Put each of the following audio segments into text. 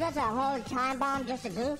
this a whole time bomb just a goof?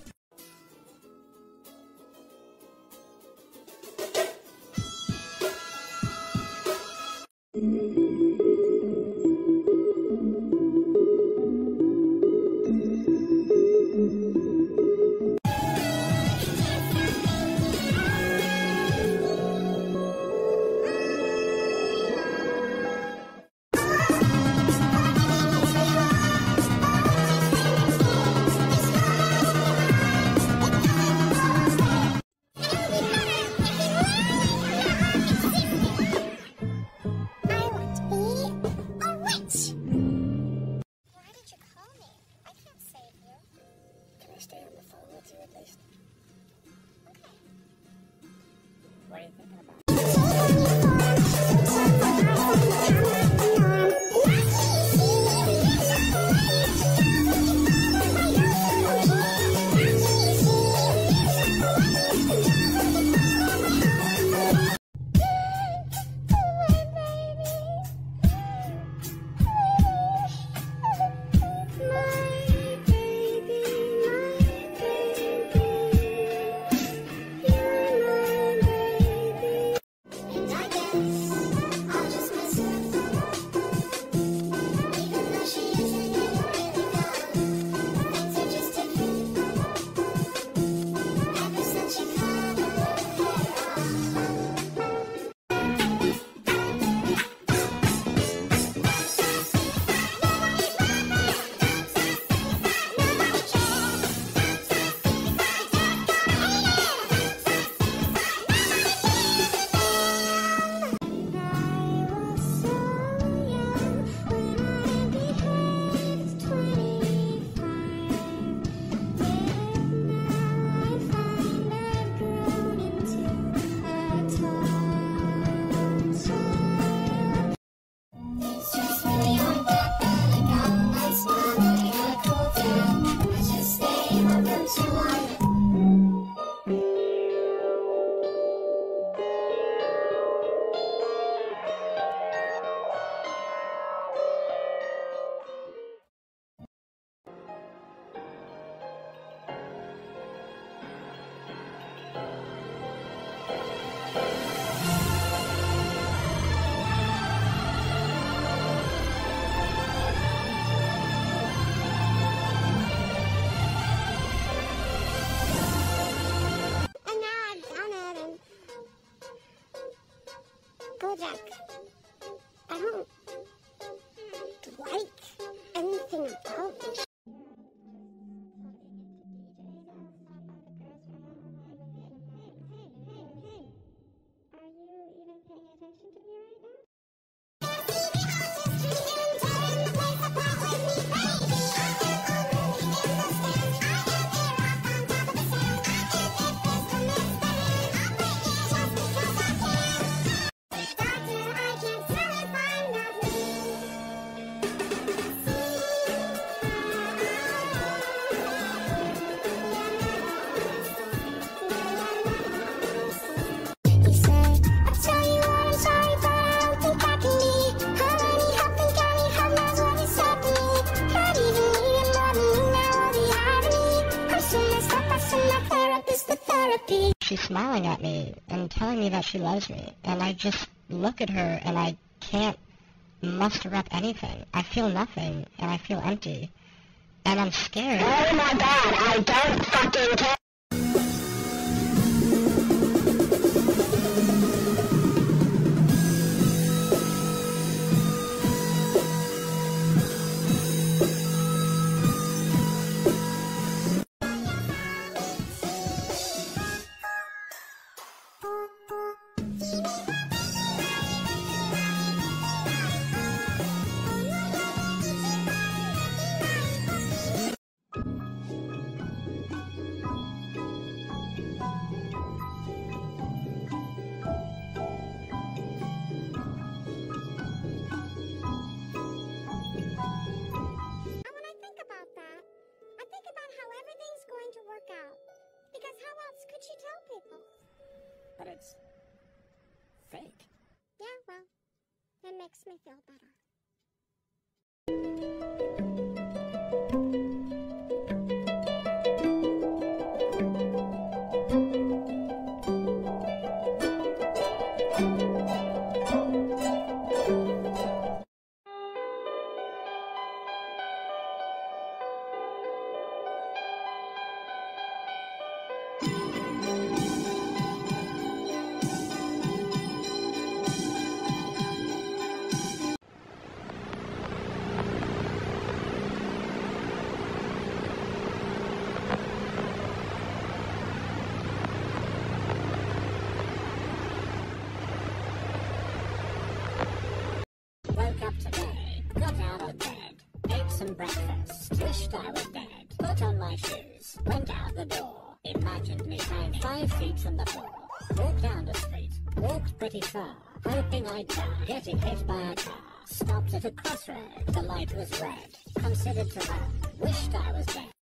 I don't like anything about therapy. She's smiling at me and telling me that she loves me, and I just look at her and I can't muster up anything. I feel nothing, and I feel empty, and I'm scared. Oh my god, I don't fucking care. Think about how everything's going to work out. Because how else could she tell people? But it's fake. Yeah, well, it makes me feel better. Some breakfast, wished I was dead, put on my shoes, went out the door, imagined me hanging five feet from the floor, walked down the street, walked pretty far, hoping I'd die, getting hit by a car, stopped at a crossroad, the light was red, considered to run, wished I was dead.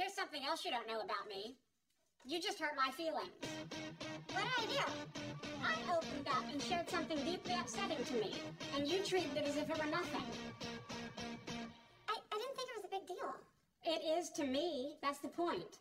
Here's something else you don't know about me. You just hurt my feelings. What did I do? I opened up and shared something deeply upsetting to me, and you treated it as if it were nothing. I, I didn't think it was a big deal. It is to me, that's the point.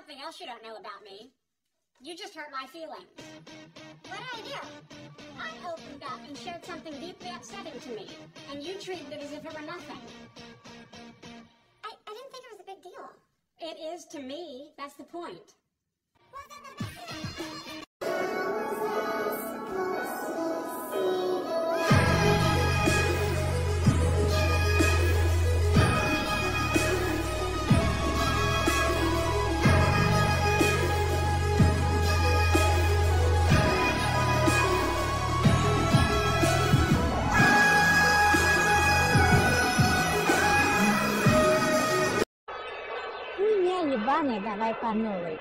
Something else you don't know about me. You just hurt my feelings. What did I do? I opened up and shared something deeply upsetting to me, and you treated it as if it were nothing. I, I didn't think it was a big deal. It is to me, that's the point. by family.